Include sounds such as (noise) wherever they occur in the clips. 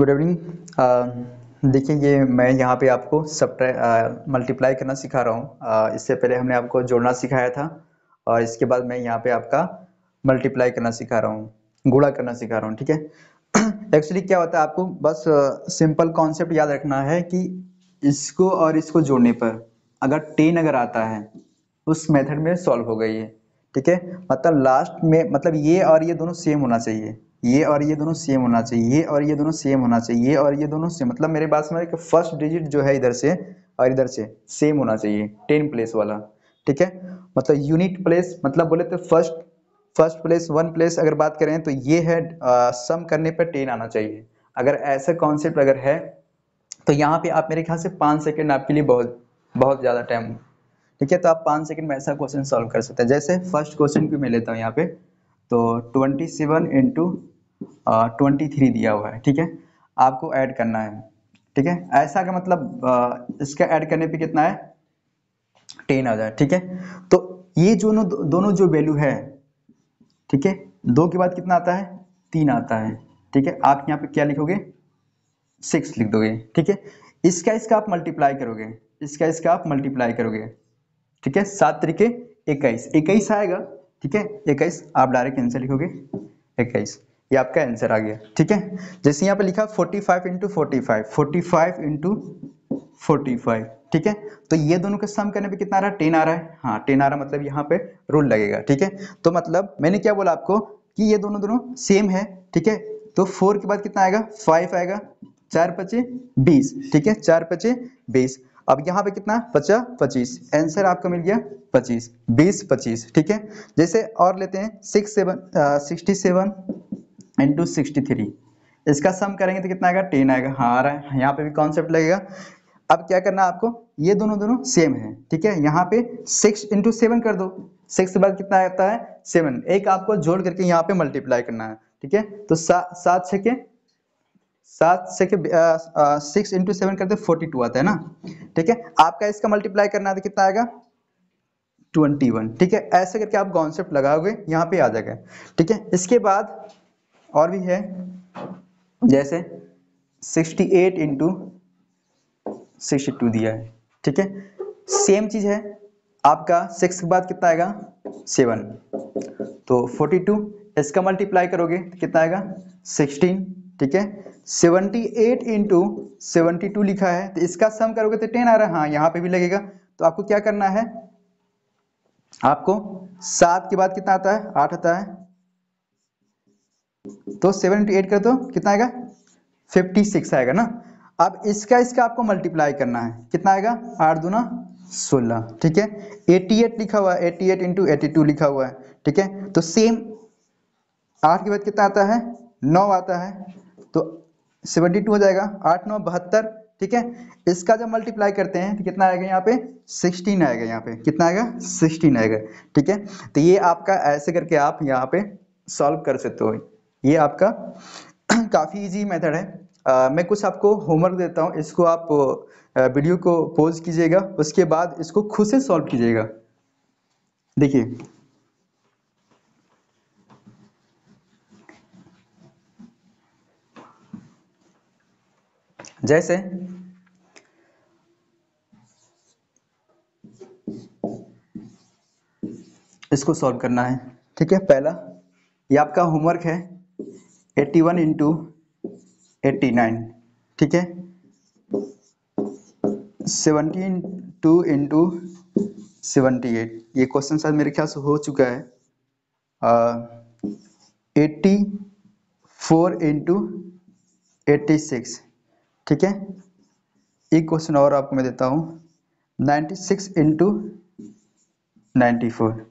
Good evening देखिए, ये मैं यहाँ पे आपको सब मल्टीप्लाई करना सिखा रहा हूँ। इससे पहले हमने आपको जोड़ना सिखाया था और इसके बाद मैं यहाँ पे आपका मल्टीप्लाई करना सिखा रहा हूँ, गुणा करना सिखा रहा हूँ, ठीक है? (clears throat) एक्चुअली क्या होता है आपको? बस सिंपल कॉन्सेप्ट याद रखना है कि इसको और इसको जोड़ने पर अगर टेन अगर आता है, उस मेथड में सॉल्व हो गई है, ठीक है? मतलब लास्ट में मतलब ये और ये दोनों सेम होना चाहिए। ये और ये दोनों सेम होना चाहिए ये और ये दोनों सेम होना चाहिए ये और ये दोनों सेम मतलब मेरे पास में फ़र्स्ट डिजिट जो है इधर से और इधर से सेम होना चाहिए टेन प्लेस वाला। ठीक है? मतलब यूनिट प्लेस मतलब बोले तो first first place one place अगर बात करें तो ये है आ, सम करने पर टेन आना चाहिए। अगर ऐसा कॉन्सेप्ट अगर है तो यहाँ पे आप मेरे ख्याल से पाँच सेकेंड आपके लिए बहुत बहुत ज़्यादा टाइम ठीक है? तो आप पाँच सेकेंड में ऐसा क्वेश्चन सॉल्व कर सकते हैं। जैसे फ़र्स्ट क्वेश्चन भी मैं लेता हूँ यहाँ पे तो twenty seven into twenty three दिया हुआ है ठीक है? आपको ऐड करना है ठीक है? ऐसा का मतलब इसका ऐड करने पे कितना है? टेन आ जाए ठीक है? तो ये जो दो, दोनों जो वैल्यू है ठीक है? दो के बाद कितना आता है? तीन आता है ठीक है? आप यहाँ पे क्या लिखोगे? सिक्स लिख दोगे ठीक है? इसका इसका आप मल्टीप्लाई करोगे इसका इसका आप मल्टीप्लाई करोगे ठीक है? सात तरीके इक्कीस इक्कीस आएगा ठीक है? इक्कीस आप डायरेक्ट आंसर लिखोगे इक्कीस। ये आपका आंसर आ गया। ठीक है? जैसे यहाँ पे लिखा 45 five into forty five forty five into forty five ठीक है? तो ये दोनों का सम करने पे कितना आ रहा है? टेन आ रहा है। हाँ टेन आ रहा है मतलब यहाँ पे रूल लगेगा, ठीक है? तो मतलब मैंने क्या बोला आपको कि ये दोनों दोनों सेम है, ठीक है? तो फोर के बाद कितना आएगा? फाइव आएगा। चार पचे बीस, ठीक है? चार पचे बीस। अब यहाँ पे कितना? पचा पच्चीस। आंसर आपका मिल गया पच्चीस। बीस पच्चीस, ठीक है? जैसे और लेते हैं six seven sixty seven into sixty three इसका सम करेंगे तो कितना आएगा? टेन आएगा। हाँ आ रहा है। यहाँ पे भी कॉन्सेप्ट लगेगा। अब क्या करना आपको? ये दोनों दोनों सेम है। ठीक है? यहाँ पे सिक्स इंटू सेवन कर दो। सिक्स के बाद कितना आता है? सेवन एक आपको जोड़ करके यहाँ पे मल्टीप्लाई करना है। ठीक है? तो सात छः के, सात से के सिक्स इंटू सेवन करते फोर्टी टू आता है ना? ठीक है? आपका इसका मल्टीप्लाई करना है तो कितना आएगा? ट्वेंटी वन ठीक है? ऐसे करके आप कॉन्सेप्ट लगाओगे, यहाँ पे आ जाएगा। ठीक है? इसके बाद और भी है। जैसे 68 एट इंटू सिक्सटी टू दिया है, ठीक है? सेम चीज़ है। आपका सिक्स के बाद कितना आएगा? सेवन तो 42 इसका मल्टीप्लाई करोगे तो कितना आएगा? 16 ठीक है? 78 एट इंटू सेवेंटी लिखा है तो इसका सम करोगे तो 10 आ रहा है। हाँ यहाँ पे भी लगेगा। तो आपको क्या करना है? आपको सात के बाद कितना आता है? आठ आता है। तो सेवन इंटू एट कर दो कितना आएगा? फिफ्टी सिक्स आएगा ना? अब इसका इसका आपको मल्टीप्लाई करना है। कितना आएगा? आठ दूना सोलह। ठीक है? एटी एट लिखा हुआ है। Eighty eight into eighty two लिखा हुआ है। ठीक है? तो सेम आठ के बाद कितना आता है? नौ आता है। तो सेवेंटी टू हो जाएगा। आठ, नौ, बहत्तर। ठीक है? इसका जब मल्टीप्लाई करते हैं तो कितना आएगा यहाँ पे? सिक्सटीन आएगा यहाँ पे। कितना आएगा? सिक्सटीन आएगा। ठीक है? तो ये आपका ऐसे करके आप यहाँ पे सॉल्व कर सकते हो। ये आपका काफ़ी इजी मेथड है। आ, मैं कुछ आपको होमवर्क देता हूँ इसको आप वीडियो को पोज कीजिएगा उसके बाद इसको खुद से सॉल्व कीजिएगा। देखिए। जैसे इसको सॉल्व करना है ठीक है? पहला ये आपका होमवर्क है। Eighty one into eighty nine ठीक है? Seventeen two into seventy eight ये क्वेश्चन शायद मेरे ख्याल से हो चुका है। Eighty four into eighty six ठीक है? एक क्वेश्चन और आपको मैं देता हूँ। Ninety six into ninety four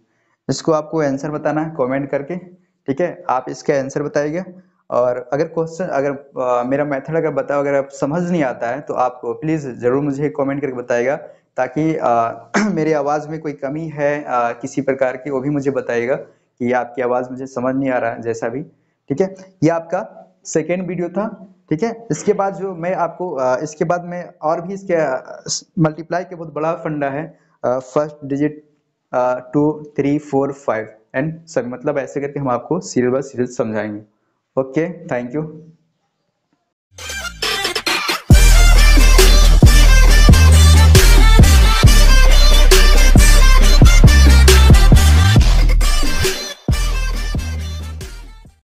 इसको आपको आंसर बताना है कमेंट करके, ठीक है? आप इसका आंसर बताइएगा। और अगर क्वेश्चन अगर आ, मेरा मेथड अगर बताओ अगर आप समझ नहीं आता है तो आप प्लीज़ ज़रूर मुझे कमेंट करके बताएगा ताकि आ, (clears throat) मेरी आवाज़ में कोई कमी है आ, किसी प्रकार की वो भी मुझे बताएगा कि आपकी आवाज़ मुझे समझ नहीं आ रहा है जैसा भी। ठीक है? ये आपका सेकेंड वीडियो था। ठीक है? इसके बाद जो मैं आपको इसके बाद में और भी इसके मल्टीप्लाई के बहुत बड़ा फंडा है first digit two three four five and सभी मतलब ऐसे करके हम आपको सीरियल बाय सीरियल समझाएँगे। okay thank you.